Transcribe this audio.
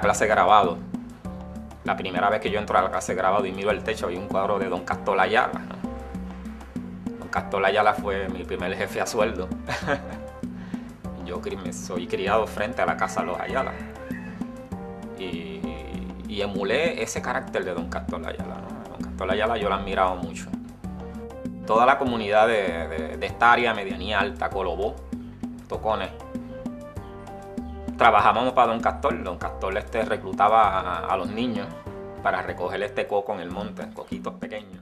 casa de grabado. La primera vez que yo entro a la casa de grabado y miro el techo, hay un cuadro de Don Castor Ayala. Don Castor Ayala fue mi primer jefe a sueldo. yo soy criado frente a la casa de los Ayala. Y, emulé ese carácter de Don Castor Ayala. Don Castor Ayala yo lo he admirado mucho. Toda la comunidad de, esta área medianía alta, Colobó, Tocones, trabajábamos para Don Castor. Don Castor este reclutaba a, los niños para recoger este coco en el monte, coquitos pequeños.